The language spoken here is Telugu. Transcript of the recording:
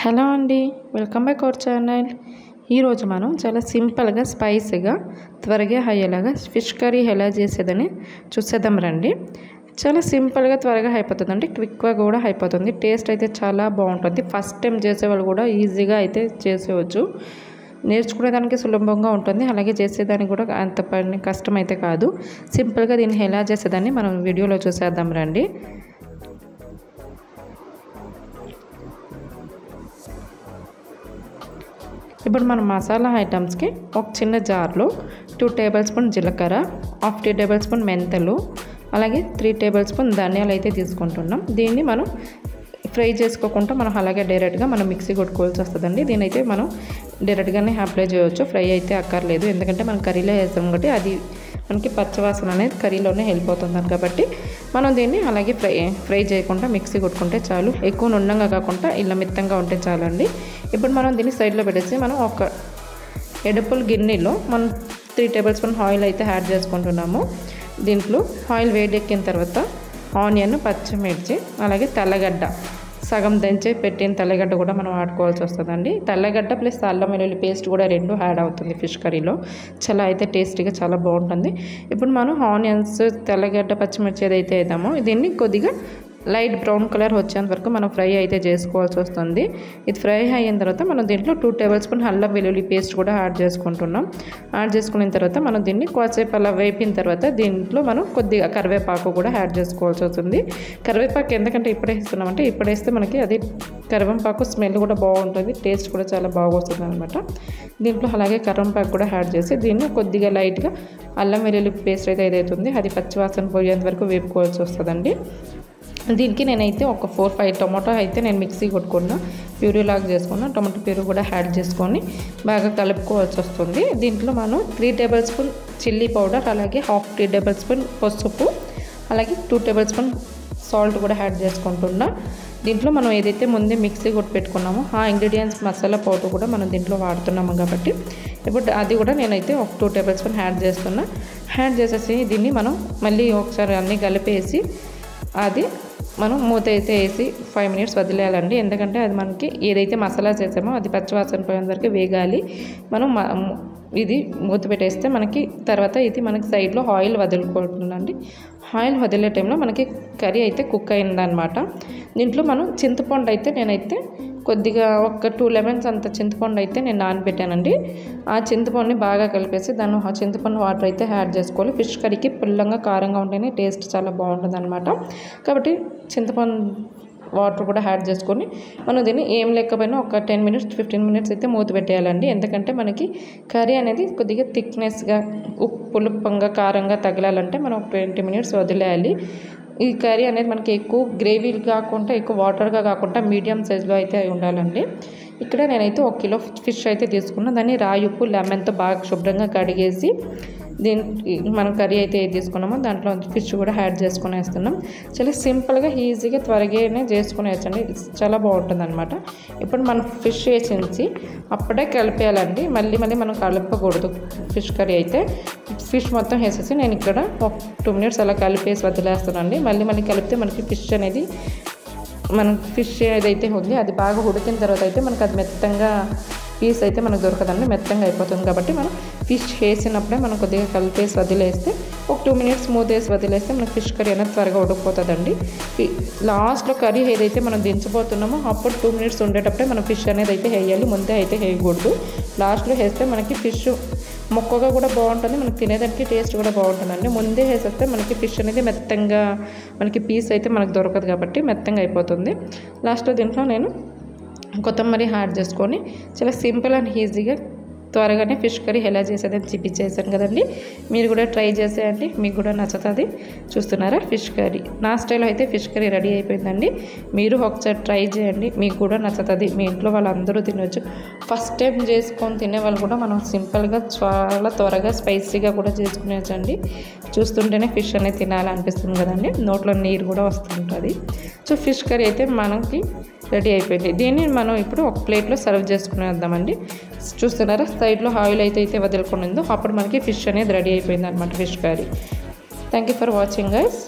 హలో అండి వెల్కమ్ బ్యాక్ అవర్ ఛానల్. ఈరోజు మనం చాలా సింపుల్గా స్పైసీగా త్వరగా అయ్యేలాగా ఫిష్ కర్రీ ఎలా చేసేదని చూసేద్దాం రండి. చాలా సింపుల్గా త్వరగా అయిపోతుంది అంటే క్విక్గా కూడా అయిపోతుంది. టేస్ట్ అయితే చాలా బాగుంటుంది. ఫస్ట్ టైం చేసేవాళ్ళు కూడా ఈజీగా అయితే చేసేవచ్చు. నేర్చుకునేదానికి సులభంగా ఉంటుంది. అలాగే చేసేదానికి కూడా అంత పని కష్టం అయితే కాదు. సింపుల్గా దీన్ని ఎలా చేసేదాన్ని మనం వీడియోలో చూసేద్దాం రండి. ఇప్పుడు మన మసాలా ఐటమ్స్కి ఒక చిన్న జార్లో టూ టేబుల్ స్పూన్ జీలకర్ర హాఫ్ టీ టేబుల్ స్పూన్ మెంతలు అలాగే త్రీ టేబుల్ స్పూన్ ధనియాలు అయితే తీసుకుంటున్నాం. దీన్ని మనం ఫ్రై చేసుకోకుండా మనం అలాగే డైరెక్ట్గా మనం మిక్సీ కొట్టుకోవాల్సి వస్తుందండి. దీని అయితే మనం డైరెక్ట్గానే అప్లై చేయవచ్చు ఫ్రై అయితే అక్కర్లేదు. ఎందుకంటే మనం కర్రీలో వేస్తాం కాబట్టి అది మనకి పచ్చవాసన అనేది కర్రీలోనే వెళ్ళిపోతుంది కాబట్టి మనం దీన్ని అలాగే ఫ్రై ఫ్రై చేయకుండా మిక్సీ కొట్టుకుంటే చాలు. ఎక్కువ నుండంగా కాకుండా ఇలా మిత్తంగా ఉంటే చాలండి. ఇప్పుడు మనం దీన్ని సైడ్లో పెట్టేసి మనం ఒక ఎడపుల్ గిన్నెలో మనం త్రీ టేబుల్ స్పూన్ ఆయిల్ అయితే యాడ్ చేసుకుంటున్నాము. దీంట్లో ఆయిల్ వేడెక్కిన తర్వాత ఆనియన్ పచ్చిమిర్చి అలాగే తెల్లగడ్డ సగం దంచి పెట్టిన తెల్లగడ్డ కూడా మనం వాడుకోవాల్సి వస్తుందండి. తెల్లగడ్డ ప్లస్ అల్లం వెల్లుల్లి పేస్ట్ కూడా రెండు యాడ్ అవుతుంది ఫిష్ కర్రీలో. చాలా అయితే టేస్టీగా చాలా బాగుంటుంది. ఇప్పుడు మనం ఆనియన్స్ తెల్లగడ్డ పచ్చిమిర్చి ఏదైతే వేద్దామో దీన్ని కొద్దిగా లైట్ బ్రౌన్ కలర్ వచ్చేంత వరకు మనం ఫ్రై అయితే చేసుకోవాల్సి వస్తుంది. ఇది ఫ్రై అయిన తర్వాత మనం దీంట్లో టూ టేబుల్ స్పూన్ అల్లం వెల్లుల్లి పేస్ట్ కూడా యాడ్ చేసుకుంటున్నాం. యాడ్ చేసుకున్న తర్వాత మనం దీన్ని కొద్దిసేపు అలా వేపిన తర్వాత దీంట్లో మనం కొద్దిగా కరివేపాకు కూడా యాడ్ చేసుకోవాల్సి వస్తుంది. కరివేపాకు ఎందుకంటే ఇప్పుడే ఇస్తున్నామంటే ఇప్పుడేస్తే మనకి అది కరివేపాకు స్మెల్ కూడా బాగుంటుంది టేస్ట్ కూడా చాలా బాగొస్తుంది అనమాట దీంట్లో అలాగే కరివేపాకు కూడా యాడ్ చేసి దీన్ని కొద్దిగా లైట్గా అల్లం వెల్లుల్లి పేస్ట్ అయితే ఏదైతుంది అది పచ్చివాసన పోయేంత వరకు వేపుకోవాల్సి వస్తుందండి. దీనికి నేనైతే ఒక ఫోర్ ఫైవ్ టొమాటో అయితే నేను మిక్సీ కొట్టుకున్నా ప్యూరీ లాగా చేసుకున్నా. టొమాటో ప్యూరీ కూడా యాడ్ చేసుకొని బాగా కలుపుకోవాల్సి వస్తుంది. దీంట్లో మనం three tablespoon chilli powder అలాగే హాఫ్ టీ టేబుల్ స్పూన్ పసుపు అలాగే టూ టేబుల్ స్పూన్ సాల్ట్ కూడా యాడ్ చేసుకుంటున్నా. దీంట్లో మనం ఏదైతే ముందే మిక్సీ కొట్టి పెట్టుకున్నామో ఆ ఇంగ్రీడియంట్స్ మసాలా పౌడర్ కూడా మనం దీంట్లో వాడుతున్నాము కాబట్టి ఇప్పుడు అది కూడా నేనైతే ఒక టూ టేబుల్ స్పూన్ యాడ్ చేస్తున్నా. యాడ్ చేసేసి దీన్ని మనం మళ్ళీ ఒకసారి అన్నీ కలిపేసి అది మనం మూత అయితే వేసి ఫైవ్ మినిట్స్ వదిలేయాలండి. ఎందుకంటే అది మనకి ఏదైతే మసాలా చేసామో అది పచ్చివాసన పోయేంత వరకు వేగాలి. మనం ఇది మూత పెట్టేస్తే మనకి తర్వాత ఇది మనకి సైడ్లో ఆయిల్ వదులుకుంటుందండి ఆయిల్ వదిలే టైంలో మనకి కర్రీ అయితే కుక్ అయిందనమాట దీంట్లో మనం చింతపండు అయితే నేనైతే కొద్దిగా ఒక టూ లెమన్స్ అంత చింతపండు అయితే నేను నానబెట్టానండి. ఆ చింతపండుని బాగా కలిపేసి దాన్ని ఆ చింతపండు వాటర్ అయితే యాడ్ చేసుకోవాలి. ఫిష్ కర్రీకి పుల్లంగా కారంగా ఉంటేనే టేస్ట్ చాలా బాగుంటుంది అనమాట కాబట్టి చింతపండు వాటర్ కూడా యాడ్ చేసుకొని మనం దీన్ని ఏం లేకపోయినా ఒక టెన్ మినిట్స్ ఫిఫ్టీన్ మినిట్స్ అయితే మూత పెట్టేయాలండి. ఎందుకంటే మనకి కర్రీ అనేది కొద్దిగా థిక్నెస్గా ఉప్పు పులుపంగా కారంగా తగలాలంటే మనం ఒక ట్వంటీ మినిట్స్ వదిలేయాలి. ఈ కర్రీ అనేది మనకి ఎక్కువ గ్రేవీ కాకుండా ఎక్కువ వాటర్గా కాకుండా మీడియం సైజులో అయితే ఉండాలండి. ఇక్కడ నేనైతే ఒక కిలో ఫిష్ అయితే తీసుకున్నాను దాన్ని రాయి ఉప్పు లెమన్తో బాగా శుభ్రంగా కడిగేసి దీనికి మనం కర్రీ అయితే ఏది తీసుకున్నామో దాంట్లో ఫిష్ కూడా యాడ్ చేసుకుని వేస్తున్నాం చాలా సింపుల్గా ఈజీగా త్వరగానే చేసుకుని వేసండి చాలా బాగుంటుంది అనమాట ఇప్పుడు మనం ఫిష్ వేసేసి అప్పుడే కలిపేయాలండి. మళ్ళీ మళ్ళీ మనం కలపకూడదు ఫిష్ కర్రీ అయితే. ఫిష్ మొత్తం వేసేసి నేను ఇక్కడ ఒక టూ మినిట్స్ అలా కలిపేసి వదిలేస్తానండి మళ్ళీ మళ్ళీ కలిపితే మనకి ఫిష్ అనేది మనం ఫిష్ ఏదైతే ఉంది అది బాగా ఉడికిన తర్వాత అయితే మనకు అది మెత్తంగా పీస్ అయితే మనకు దొరకదండి మెత్తంగా అయిపోతుంది కాబట్టి మనం ఫిష్ వేసినప్పుడే మనం కొద్దిగా కలిపేసి వదిలేస్తే ఒక టూ మినిట్స్ మూత వేసి వదిలేస్తే మనకి ఫిష్ కర్రీ అనేది త్వరగా ఉడికిపోతుందండి. లాస్ట్లో కర్రీ ఏదైతే మనం దించబోతున్నామో అప్పుడు టూ మినిట్స్ ఉండేటప్పుడే మనం ఫిష్ అనేది అయితే వేయాలి ముందే అయితే వేయకూడదు. లాస్ట్లో వేస్తే మనకి ఫిష్ మొక్కగా కూడా బాగుంటుంది మనకి తినేదానికి టేస్ట్ కూడా బాగుంటుందండి. ముందే వేసేస్తే మనకి ఫిష్ అనేది మెత్తంగా మనకి పీస్ అయితే మనకు దొరకదు కాబట్టి మెత్తంగా అయిపోతుంది. లాస్ట్లో దీంట్లో నేను కొత్తమరి యాడ్ చేసుకొని చాలా సింపుల్ అండ్ ఈజీగా త్వరగానే ఫిష్ కర్రీ ఎలా చేసేదని చూపించేసాను కదండి. మీరు కూడా ట్రై చేసేయండి. మీకు కూడా నచ్చుతుంది. చూస్తున్నారా? Fish curry. నా స్టైల్లో అయితే ఫిష్ కర్రీ రెడీ అయిపోయిందండి. మీరు ఒకసారి ట్రై చేయండి. మీకు కూడా నచ్చుతుంది. మీ ఇంట్లో వాళ్ళందరూ తినవచ్చు ఫస్ట్ టైం చేసుకొని తినే వాళ్ళు కూడా మనం సింపుల్గా చాలా త్వరగా స్పైసీగా కూడా చేసుకునేవచ్చండి చూస్తుంటేనే ఫిష్ అనేది తినాలనిపిస్తుంది కదండి. నోట్లో నీరు కూడా వస్తుంటుంది. సో ఫిష్ కర్రీ అయితే మనకి రెడీ అయిపోయింది. దీన్ని మనం ఇప్పుడు ఒక ప్లేట్లో సర్వ్ చేసుకునేద్దామండి చూస్తున్నారా? సైడ్లో ఆయిల్ అయితే అయితే వదులుకునిందో అప్పుడు మనకి ఫిష్ అనేది రెడీ అయిపోయింది అనమాట fish curry. Thank you for watching guys